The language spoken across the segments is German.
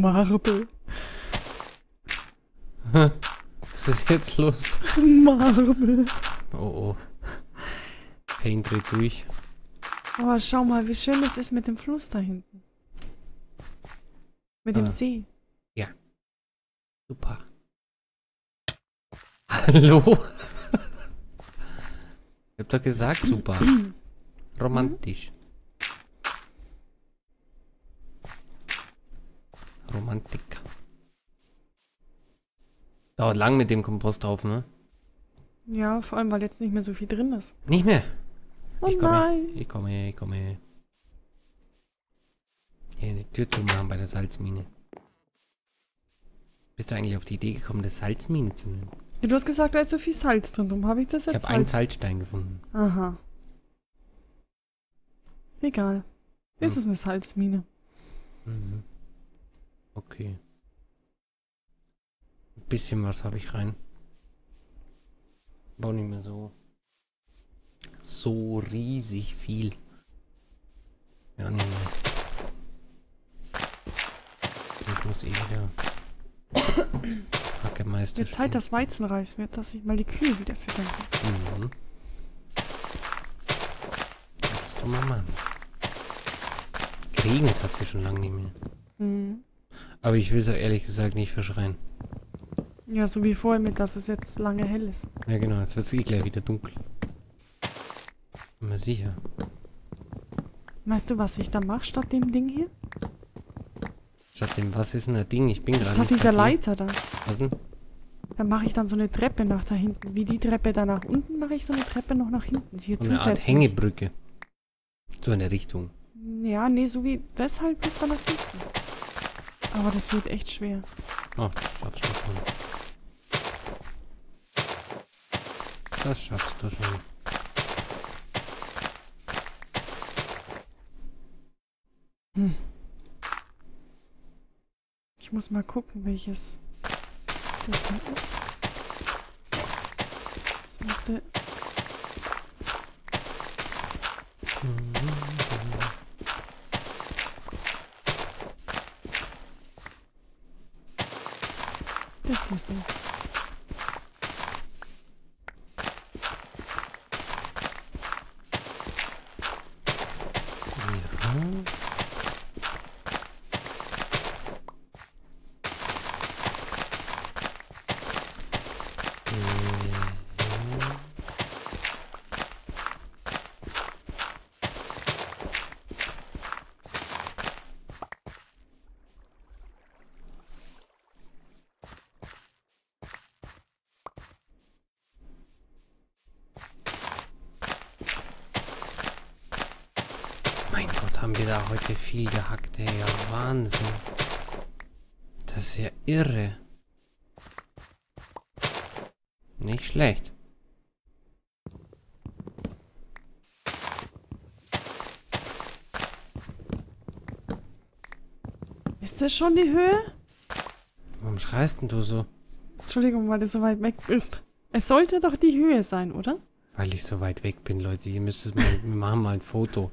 Marble. Was ist jetzt los? Marble. Oh oh. Pain dreht durch. Oh, schau mal, wie schön es ist mit dem Fluss da hinten. Mit dem Ah. See. Super. Hallo? Ich hab doch gesagt, super. Romantisch. Romantik. Dauert lang mit dem Komposthaufen, ne? Ja, vor allem, weil jetzt nicht mehr so viel drin ist. Nicht mehr. Oh ich komme. nein. Ich komme, ich komme. Hier die Tür zumachen bei der Salzmine. Bist du eigentlich auf die Idee gekommen, das Salzmine zu nehmen? Ja, du hast gesagt, da ist so viel Salz drin. Darum habe ich das Ich jetzt habe einen Salz. Salzstein gefunden. Aha. Egal. Ist Hm. es eine Salzmine? Mhm. Okay. Ein bisschen was habe ich rein. Bau nicht mehr so. So riesig viel. Ja, nicht mehr. Ich muss eh wieder. Hackemeister. Jetzt Zeit, dass Weizen reif wird, dass ich mal die Kühe wieder füttern kann. Mhm. Das mal machen. Geregnet hat es ja schon lange nicht mehr. Mhm. Aber ich will es auch ehrlich gesagt nicht verschreien. Ja, so wie vorher mit, dass es jetzt lange hell ist. Ja genau, jetzt wird es eh gleich wieder dunkel. Bin mir sicher. Weißt du, was ich da mache statt dem Ding hier? Statt dem, was ist denn ein Ding? Ich bin gerade Statt dieser. Leiter da. Was denn? Da mache ich dann so eine Treppe nach da hinten. Wie die Treppe da nach unten, mache ich so eine Treppe noch nach hinten. Hier So eine Art. Hängebrücke. So in der Richtung. Ja, nee, so wie deshalb bis da nach hinten. Aber das wird echt schwer. Oh, das schaffst du schon. Das schaffst du schon. Hm. Ich muss mal gucken, welches das denn ist. Das müsste. Das hier sein. Ja. Äh, Mein Gott, haben wir da heute viel gehackt, ey. Ja, Wahnsinn. Das ist ja irre. Nicht schlecht. Ist das schon die Höhe? Warum schreist denn du so? Entschuldigung, weil du so weit weg bist. Es sollte doch die Höhe sein, oder? Weil ich so weit weg bin, Leute. Ihr müsst es mal, wir machen mal ein Foto.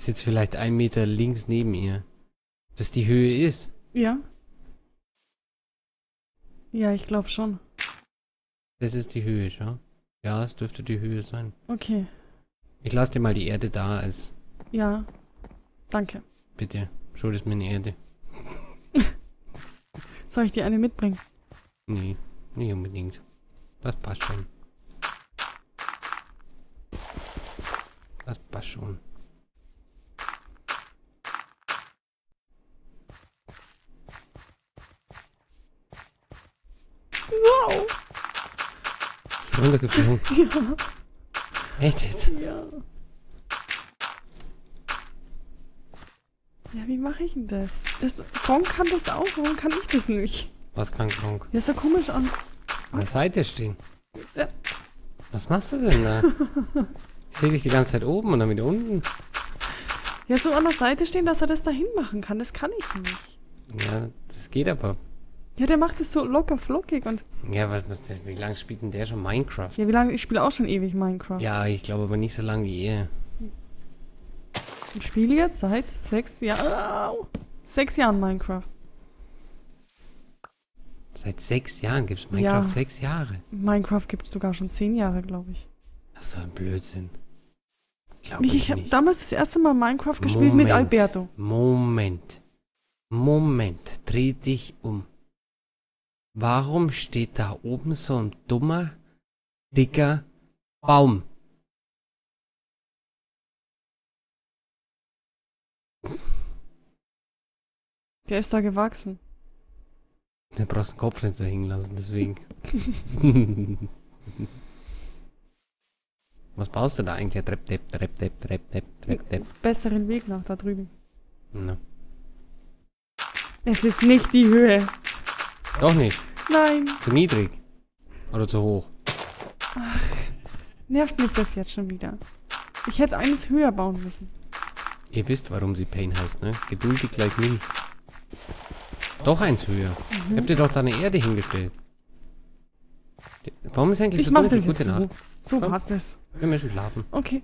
Sitzt vielleicht ein Meter links neben ihr. Das die Höhe ist. Ja. Ja, ich glaube schon. Das ist die Höhe, schau. Ja, es dürfte die Höhe sein. Okay. Ich lasse dir mal die Erde da als, Ja. Danke. bitte. Schuldest mir eine Erde. Soll ich dir eine mitbringen? Nee, nicht unbedingt. Das passt schon. Das passt schon. Wow. Ist runtergeflogen. Ja. Echt jetzt? Ja. Ja, wie mache ich denn das? Das Gronk kann das auch, warum kann ich das nicht? Was kann Gronk? Ja, ist so komisch an. An der Seite stehen. Ja. Was machst du denn da? Ich sehe dich die ganze Zeit oben und dann wieder unten. Ja, so an der Seite stehen, dass er das dahin machen kann. Das kann ich nicht. Ja, das geht aber. Ja, der macht es so locker flockig und. Ja, was, was, wie lange spielt denn der schon Minecraft? Ja, wie lange? Ich spiele auch schon ewig Minecraft. Ja, ich glaube aber nicht so lange wie er. Ich spiele jetzt seit sechs Jahren. Sechs Jahren Minecraft. Seit sechs Jahren gibt es Minecraft Ja. sechs Jahre. Minecraft gibt es sogar schon zehn Jahre, glaube ich. Das ist so ein Blödsinn. Glaube Ich, ich habe damals das erste Mal Minecraft gespielt mit Moment. Alberto. Moment. Moment. Dreh dich um. Warum steht da oben so ein dummer, dicker Baum? Der ist da gewachsen. Du brauchst den Kopf nicht so hängen lassen, deswegen. Was baust du da eigentlich? Trepp, trepp, trepp, trepp, trepp, trepp, trepp, trepp. Besseren Weg nach da drüben. Na. Es ist nicht die Höhe. Doch nicht. Nein. Zu niedrig. Oder zu hoch. Nervt mich das jetzt schon wieder. Ich hätte eines höher bauen müssen. Ihr wisst, warum sie Pain heißt, ne? Geduldig gleich nie. Doch eins höher. Ich hab dir doch da eine Erde hingestellt. Warum ist eigentlich Ich so mach dunkel? das Gute so. Nacht. So Komm. passt es. Wir müssen schlafen. Okay.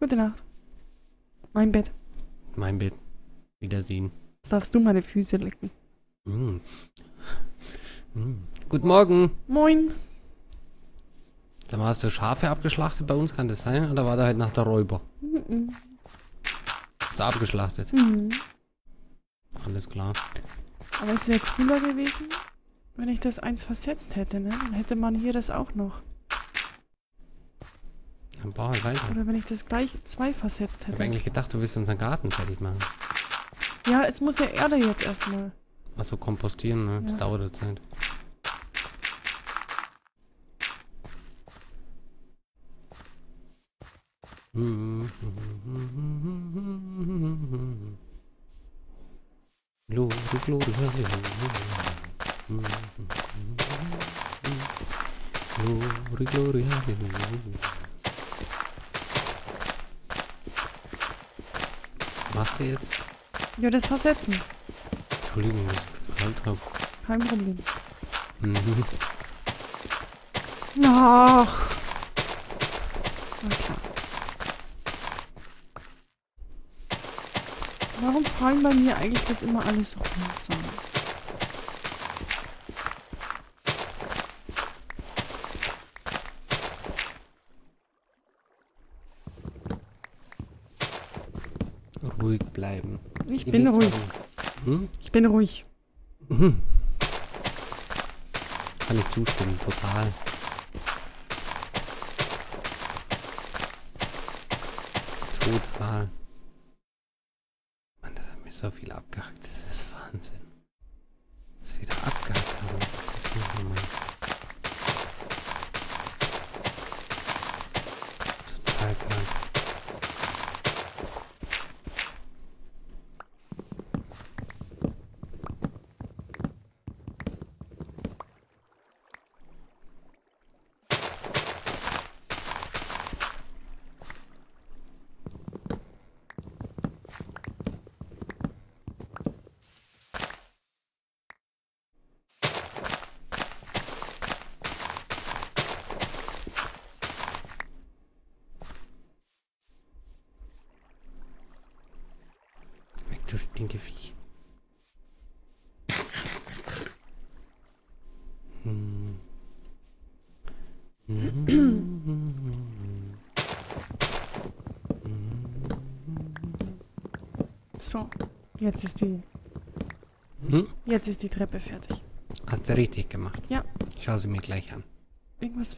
Gute Nacht. Mein Bett. Mein Bett. Wiedersehen. Jetzt darfst du meine Füße lecken. Mm. Mm. Guten Morgen. Moin. Sag mal, hast du Schafe abgeschlachtet bei uns? Kann das sein? Oder war da halt nach der Räuber? Mhm. Hast du abgeschlachtet? Mhm. Alles klar. Aber es wäre cooler gewesen, wenn ich das eins versetzt hätte, ne? Dann hätte man hier das auch noch. Dann bau halt weiter. Oder wenn ich das gleich zwei versetzt Ich hab hätte. eigentlich gedacht, du willst unseren Garten fertig machen. Ja, es muss ja Erde jetzt erstmal. Achso, kompostieren, ne? Das Ja. dauert eine Zeit. Glory, glory. Glory, glory. Machst du jetzt? Ja, das versetzen. Entschuldigung, dass ich gefragt habe. Kein Problem. Mhm. Ach. Klar. Warum fallen bei mir eigentlich das immer alles runter? Ruhig bleiben. Ich Ihr bin ruhig. warum. Hm? Ich bin ruhig. Mhm. Kann ich zustimmen, total. Total. Mann, das hat mir so viel abgehackt. Das ist Wahnsinn. Das ist wieder abgehackt haben. Das ist nicht normal. Total krank. Stinkeviech. Hm. So, jetzt ist die, Hm? jetzt ist die Treppe fertig. Hast du richtig gemacht. Ja. Schau sie mir gleich an. Irgendwas.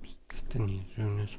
Was ist das denn hier Schönes?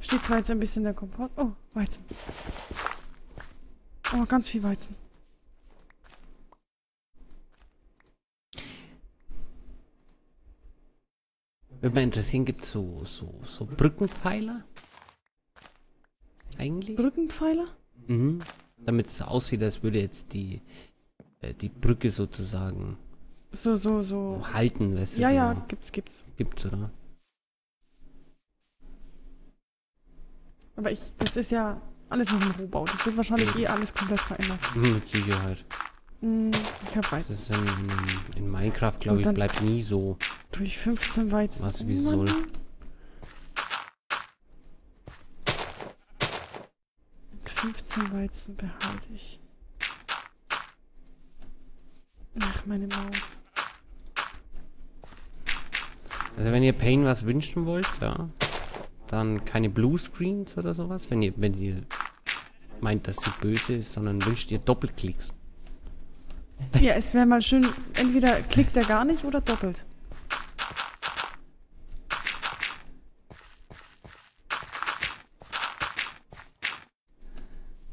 Steht zwar jetzt ein bisschen der Kompost. Oh, Weizen. Oh, ganz viel Weizen. Würde mich interessieren, gibt es so, so, so Brückenpfeiler? Eigentlich? Brückenpfeiler? Mhm. Damit es aussieht, als würde jetzt die, äh, die Brücke sozusagen So, so, so. halten, weißt du? Ja, so ja, gibt's, gibt's. Gibt's, oder? Aber ich, das ist ja alles noch im Rohbau. Das wird wahrscheinlich eh alles komplett verändert. Mhm, Mit Sicherheit. Hm, ich hab Das Weizen. ist in, in, in Minecraft, glaube ich, bleibt nie so. Durch 15 Weizen. Was, wie soll? Mann. 15 Weizen behalte ich. Ach, meine Maus. Also wenn ihr Pain was wünschen wollt, ja, dann keine Bluescreens oder sowas. Wenn ihr, wenn ihr meint, dass sie böse ist, sondern wünscht ihr Doppelklicks. Ja, es wäre mal schön, entweder klickt er gar nicht oder doppelt.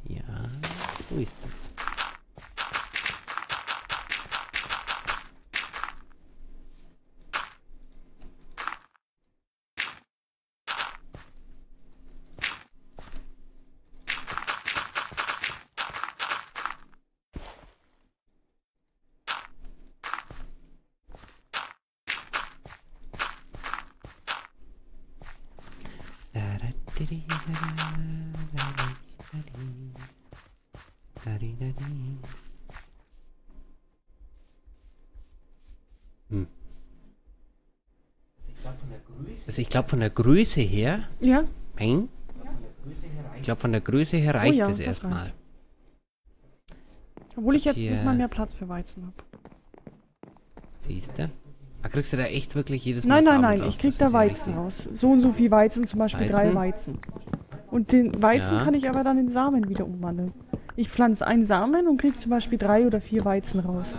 Ja, so ist es. Hm. Also ich glaube von der Größe her, Ja? Peng, ich glaube von der Größe her reicht oh ja, es erstmal. reicht. Obwohl ich jetzt Hier. nicht mal mehr Platz für Weizen habe. Siehst du? Ah, kriegst du da echt wirklich jedes Mal Nein, nein, nein, raus? ich krieg Das da ja Weizen raus. So und so viel Weizen, zum Beispiel drei Weizen? Und den Weizen Ja. kann ich aber dann in Samen wieder umwandeln. Ich pflanze einen Samen und krieg zum Beispiel drei oder vier Weizen raus.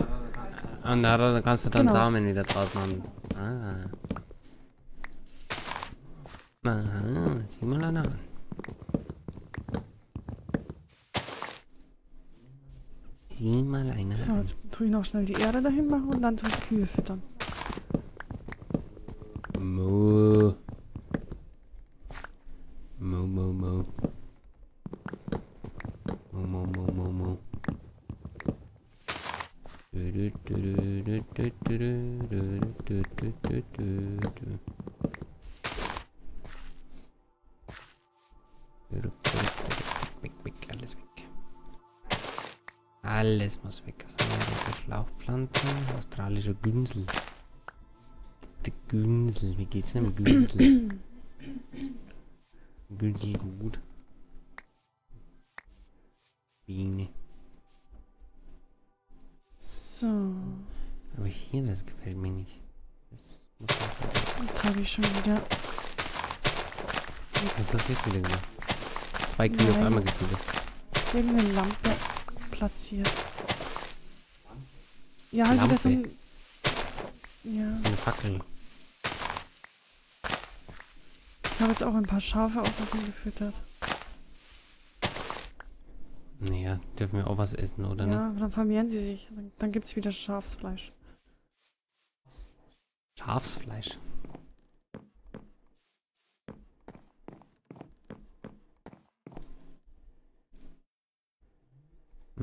Und da kannst du dann Genau. Samen wieder draus machen. Ah. Aha, sieh mal einer an. Sieh mal einer So, jetzt tue ich noch schnell die Erde dahin machen und dann tue ich Kühe füttern. Alles weg. Alles muss weg. Für Schlauchpflanzen? Australischer Günsel. Der Günsel. Wie geht's denn mit Günsel? Günsel gut. Wieder gemacht? Zwei Kühe auf Nein. einmal getötet. irgendeine Lampe platziert. Ja, halt wieder so ein. Ja, So eine Fackel. ich habe jetzt auch ein paar Schafe aus Versehen gefüttert. Naja, dürfen wir auch was essen, oder ne? Ja, dann vermehren sie sich. Dann, dann gibt es wieder Schafsfleisch. Schafsfleisch.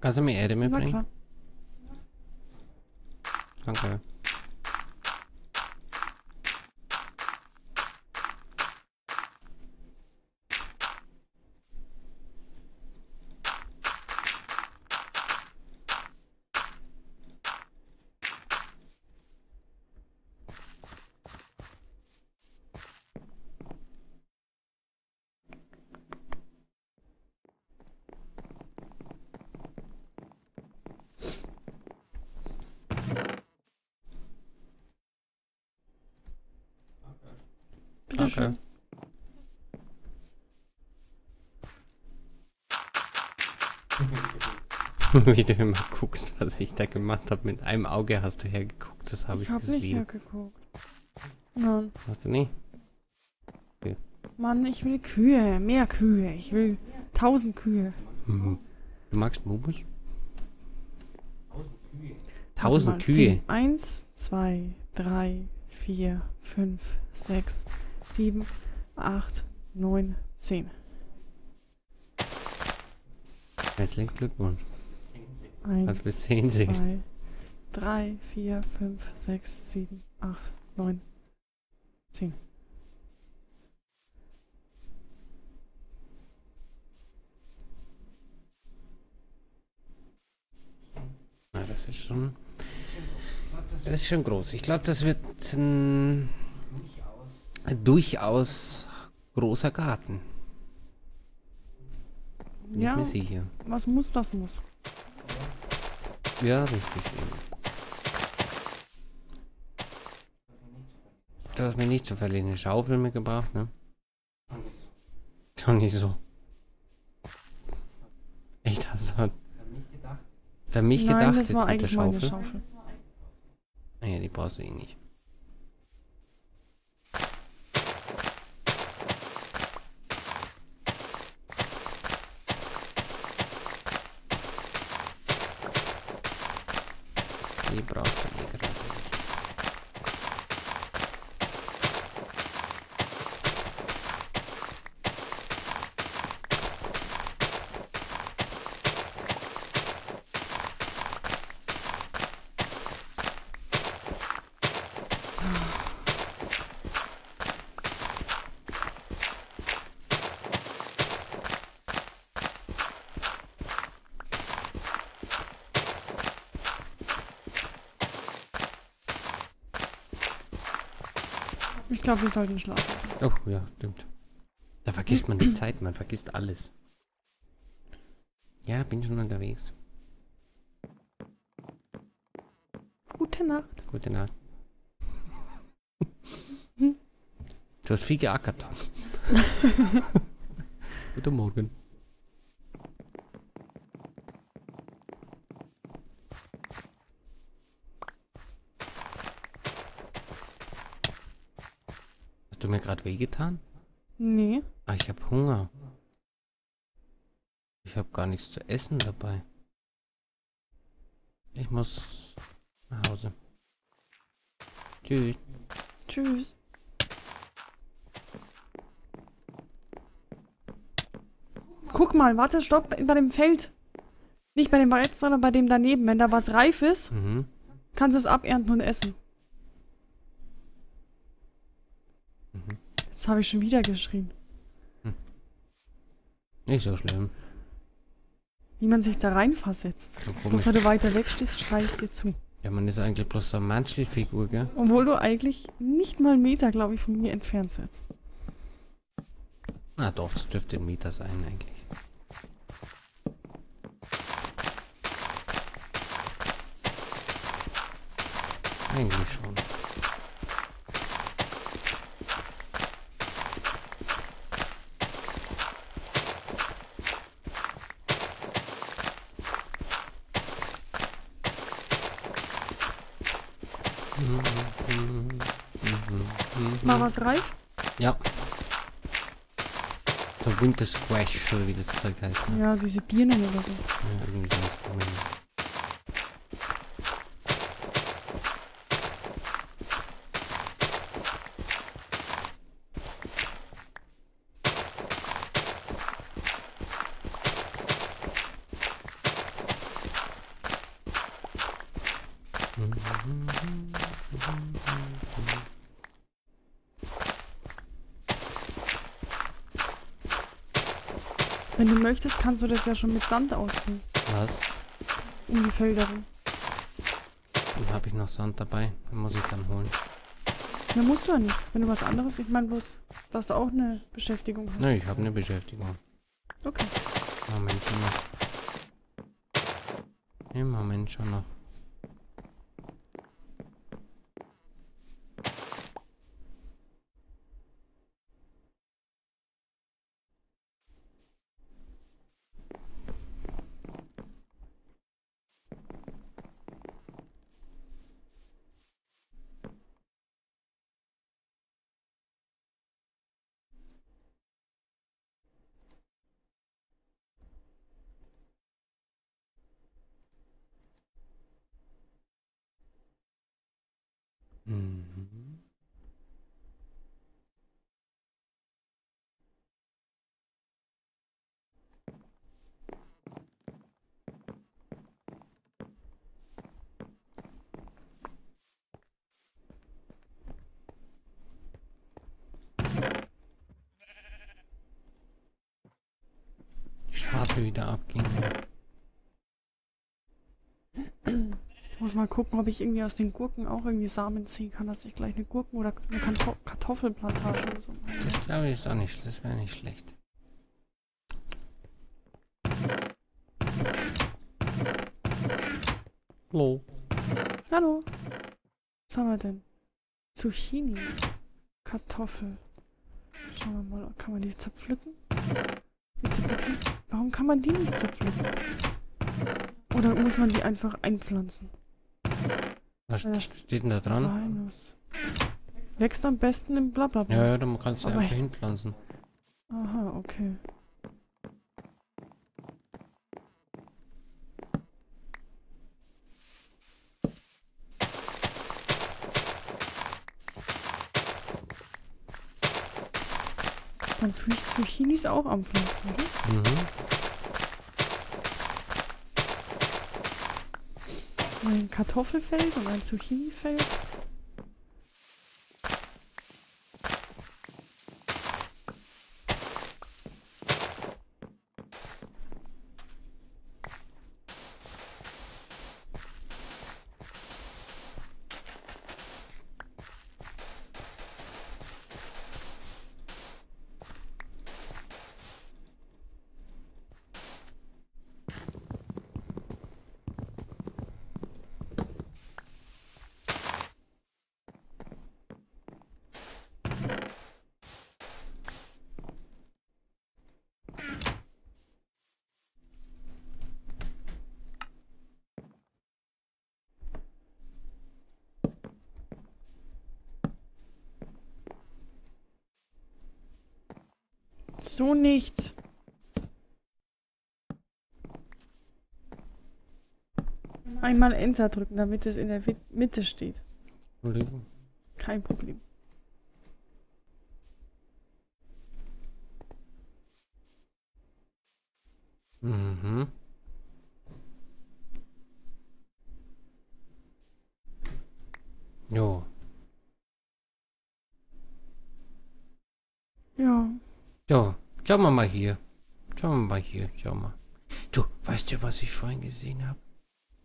Casa me erre det med? Bitteschön. Wie du immer guckst, was ich da gemacht habe. Mit einem Auge hast du hergeguckt, das habe ich, Ich habe nicht gesehen. hergeguckt. Nein. Hast du nicht? Mann, ich will Kühe. Mehr Kühe. Ich will tausend Kühe. Mhm. Du magst Mumus? Tausend Kühe. zehn. Eins, zwei, drei, vier, fünf, sechs, sieben, acht, neun, zehn. Herzlichen Glückwunsch. Also bis zehn sehen. zwei, drei, vier, fünf, sechs, sieben, acht, neun, zehn. Na, das ist schon. Das ist schon groß. Ich glaube, das wird ein durchaus großer Garten. Bin Ja, ich mir sicher. was muss, das muss. Ja, richtig. Eben. Du hast mir nicht zufällig eine Schaufel mitgebracht, ne? Schon nicht so. Echt, hast du hast du an mich Nein, gedacht das jetzt war mit der eigentlich meine Schaufel? Schaufel. Ah ja, die brauchst du eh nicht. Die Ich glaube, wir sollten schlafen. Oh, ja, stimmt. Da vergisst man die Zeit, man vergisst alles. Ja, bin schon unterwegs. Gute Nacht. Gute Nacht. Du hast viel geackert. Guten Morgen. Mir gerade wehgetan? Nee. Ah, ich habe Hunger. Ich habe gar nichts zu essen dabei. Ich muss nach Hause. Tschüss. Tschüss. Guck mal, warte, stopp, bei dem Feld. Nicht bei dem Weizen, sondern bei dem daneben. Wenn da was reif ist, Mhm. kannst du es abernten und essen. Mhm. Jetzt habe ich schon wieder geschrien. Nicht so schlimm. Wie man sich da reinversetzt. So Bloß weil du weiter weg stehst, schreie ich dir zu. Ja, man ist eigentlich bloß so eine Menschlich-Figur, gell? Obwohl du eigentlich nicht mal einen Meter, glaube ich, von mir entfernt sitzt. Ah doch, das dürfte ein Meter sein eigentlich. Eigentlich schon. Reif? Ja. So Winter Squash, oder wie das Zeug heißt. Ne? Ja, diese Birnen oder so. Ja, irgendwie so. Wenn du möchtest, kannst du das ja schon mit Sand ausfüllen. Was? Um die Felder rum. Dann habe ich noch Sand dabei. Den muss ich dann holen. Ja, musst du ja nicht. Wenn du was anderes, ich meine bloß, dass du auch eine Beschäftigung hast. Nö, ich habe eine Beschäftigung. Okay. Moment schon noch. Im Moment schon noch. Mhm. Die Schafe wieder abgehen. Ich muss mal gucken, ob ich irgendwie aus den Gurken auch irgendwie Samen ziehen kann, dass ich gleich eine Gurken- oder eine Karto Kartoffelplantage oder so mache. Das glaube ich ist auch nicht, das wäre nicht schlecht. Hallo. Hallo. Was haben wir denn? Zucchini. Kartoffel. Schauen wir mal, kann man die zerpflücken? Bitte, bitte. Warum kann man die nicht zerpflücken? Oder muss man die einfach einpflanzen? Was Äh, steht denn da dran? Walnuss. Wächst am besten im Blablabla. Ja, ja, dann kannst du Aber- einfach hinpflanzen. Aha, okay. Dann tue ich Zucchinis auch anpflanzen, oder? Mhm. Ein Kartoffelfeld und ein Zucchinifeld. So nicht. Einmal Enter drücken, damit es in der Mitte steht. Entschuldigung. Kein Problem. Mhm. Jo. Ja. So, schauen wir mal hier. Schauen wir mal hier, schau mal. Du, weißt du, was ich vorhin gesehen habe?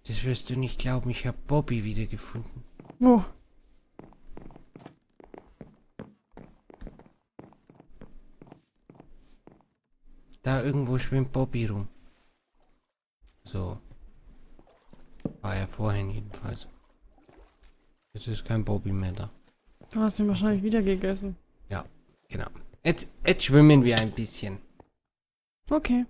Das wirst du nicht glauben, ich habe Bobby wiedergefunden. Wo? Da irgendwo schwimmt Bobby rum. So. War er vorhin jedenfalls. Jetzt ist kein Bobby mehr da. Du hast ihn wahrscheinlich wieder gegessen. Genau. Jetzt, jetzt schwimmen wir ein bisschen. Okay.